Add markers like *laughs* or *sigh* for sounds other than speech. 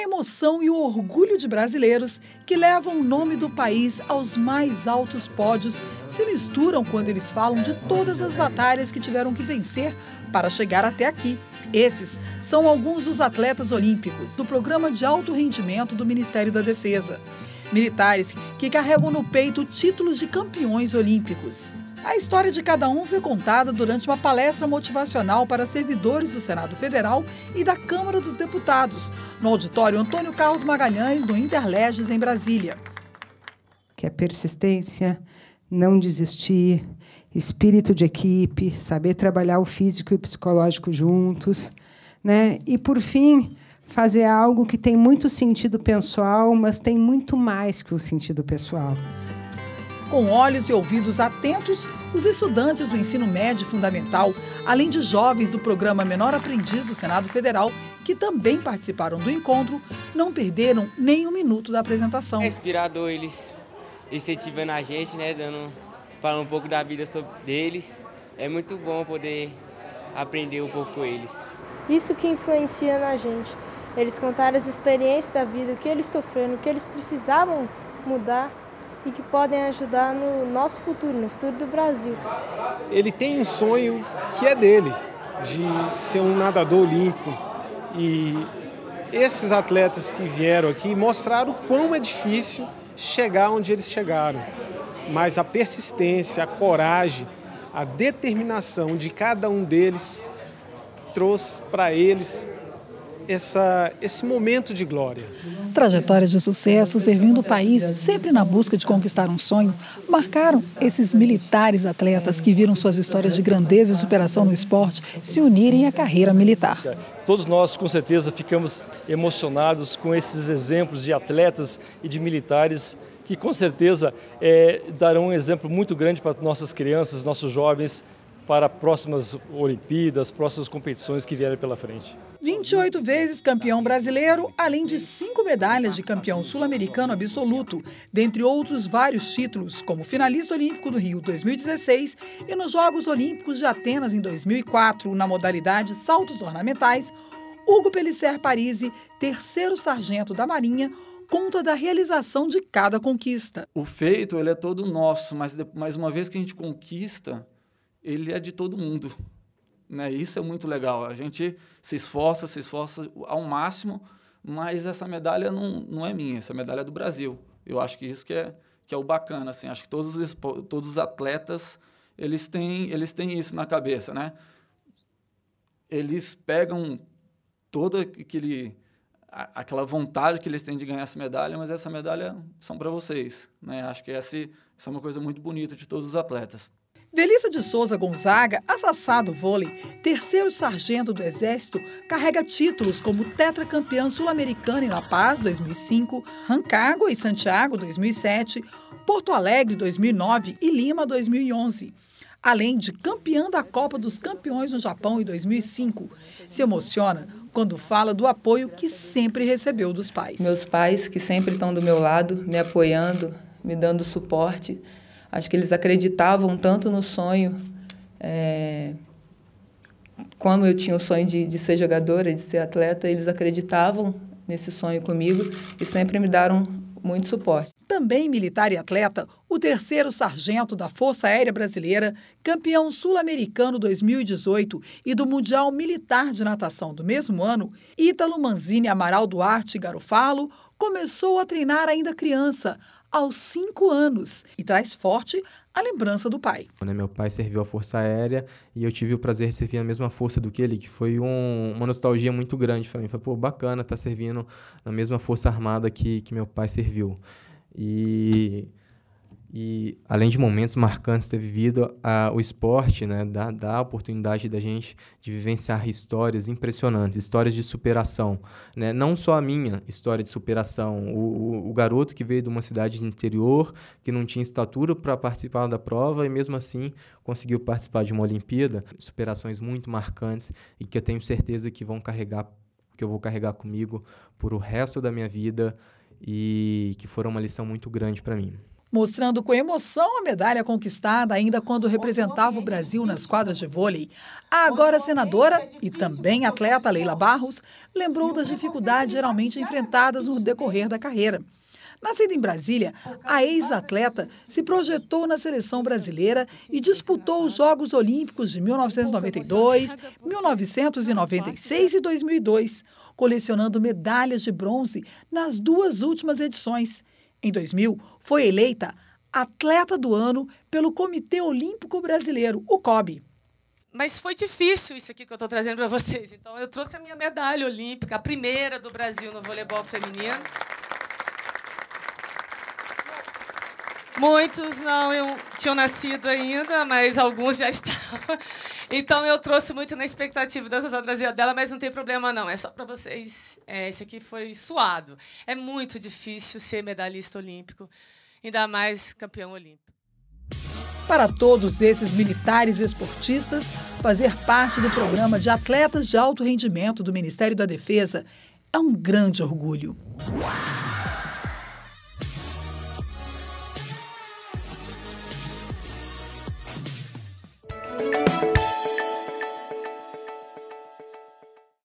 A emoção e o orgulho de brasileiros que levam o nome do país aos mais altos pódios se misturam quando eles falam de todas as batalhas que tiveram que vencer para chegar até aqui. Esses são alguns dos atletas olímpicos do programa de alto rendimento do Ministério da Defesa. Militares que carregam no peito títulos de campeões olímpicos. A história de cada um foi contada durante uma palestra motivacional para servidores do Senado Federal e da Câmara dos Deputados, no auditório Antônio Carlos Magalhães, do Interleges, em Brasília. Que é persistência, não desistir, espírito de equipe, saber trabalhar o físico e o psicológico juntos, né? E por fim, fazer algo que tem muito sentido pessoal, mas tem muito mais que o sentido pessoal. Com olhos e ouvidos atentos, os estudantes do ensino médio fundamental, além de jovens do programa Menor Aprendiz do Senado Federal, que também participaram do encontro, não perderam nem um minuto da apresentação. É inspirador eles incentivando a gente, né, dando, falando um pouco da vida sobre deles. É muito bom poder aprender um pouco com eles. Isso que influencia na gente. Eles contaram as experiências da vida, o que eles sofreram, o que eles precisavam mudar e que podem ajudar no nosso futuro, no futuro do Brasil. Ele tem um sonho que é dele, de ser um nadador olímpico. E esses atletas que vieram aqui mostraram o quão é difícil chegar onde eles chegaram. Mas a persistência, a coragem, a determinação de cada um deles trouxe para eles essa, esse momento de glória. Trajetória de sucesso, servindo o país, sempre na busca de conquistar um sonho, marcaram esses militares atletas que viram suas histórias de grandeza e superação no esporte se unirem à carreira militar. Todos nós, com certeza, ficamos emocionados com esses exemplos de atletas e de militares que, com certeza, é, darão um exemplo muito grande para nossas crianças, nossos jovens para próximas Olimpíadas, próximas competições que vierem pela frente. 28 vezes campeão brasileiro, além de cinco medalhas de campeão sul-americano absoluto, dentre outros vários títulos, como finalista olímpico do Rio 2016 e nos Jogos Olímpicos de Atenas em 2004, na modalidade saltos ornamentais, Hugo Pellicer Parisi, terceiro sargento da Marinha, conta da realização de cada conquista. O feito ele é todo nosso, mas mais uma vez que a gente conquista, ele é de todo mundo. Né? Isso é muito legal. A gente se esforça, se esforça ao máximo, mas essa medalha não, não é minha, essa medalha é do Brasil. Eu acho que isso que é, que é o bacana. Assim. Acho que todos os, todos os atletas eles têm, eles têm isso na cabeça. Né? Eles pegam toda aquele, aquela vontade que eles têm de ganhar essa medalha, mas essa medalha são para vocês. Né? Acho que essa, essa é uma coisa muito bonita de todos os atletas. Velissa de Souza Gonzaga, assassado vôlei, terceiro sargento do Exército, carrega títulos como tetracampeã sul-americana em La Paz 2005, Rancagua e Santiago 2007, Porto Alegre 2009 e Lima 2011. Além de campeã da Copa dos Campeões no Japão em 2005, se emociona quando fala do apoio que sempre recebeu dos pais. Meus pais que sempre estão do meu lado, me apoiando, me dando suporte Acho que eles acreditavam tanto no sonho, é, como eu tinha o sonho de, de ser jogadora, de ser atleta, eles acreditavam nesse sonho comigo e sempre me deram muito suporte. Também militar e atleta, o terceiro sargento da Força Aérea Brasileira, campeão sul-americano 2018 e do Mundial Militar de Natação do mesmo ano, Ítalo Manzini Amaral Duarte Garofalo, começou a treinar ainda criança, aos cinco anos e traz forte a lembrança do pai. Né, meu pai serviu a Força Aérea e eu tive o prazer de servir a mesma força do que ele, que foi um, uma nostalgia muito grande para mim. Foi, pô, bacana estar tá servindo na mesma Força Armada que, que meu pai serviu. E e além de momentos marcantes ter vivido, a, o esporte né, dá, dá a oportunidade da gente de vivenciar histórias impressionantes, histórias de superação. Né? Não só a minha história de superação, o, o, o garoto que veio de uma cidade de interior, que não tinha estatura para participar da prova e mesmo assim conseguiu participar de uma Olimpíada. Superações muito marcantes e que eu tenho certeza que vão carregar, que eu vou carregar comigo por o resto da minha vida e que foram uma lição muito grande para mim. Mostrando com emoção a medalha conquistada ainda quando representava o Brasil nas quadras de vôlei. A agora senadora e também atleta Leila Barros lembrou das dificuldades geralmente enfrentadas no decorrer da carreira. Nascida em Brasília, a ex-atleta se projetou na seleção brasileira e disputou os Jogos Olímpicos de 1992, 1996 e 2002, colecionando medalhas de bronze nas duas últimas edições. Em 2000, foi eleita atleta do ano pelo Comitê Olímpico Brasileiro, o COB. Mas foi difícil isso aqui que eu estou trazendo para vocês. Então, eu trouxe a minha medalha olímpica, a primeira do Brasil no voleibol feminino. Muitos não tinham nascido ainda, mas alguns já *laughs* estavam. Então eu trouxe muito na expectativa dessa fantasia dela, mas não tem problema não. É só para vocês. É, esse aqui foi suado. É muito difícil ser medalhista olímpico, ainda mais campeão olímpico. Para todos esses militares e esportistas, fazer parte do programa de atletas de alto rendimento do Ministério da Defesa é um grande orgulho.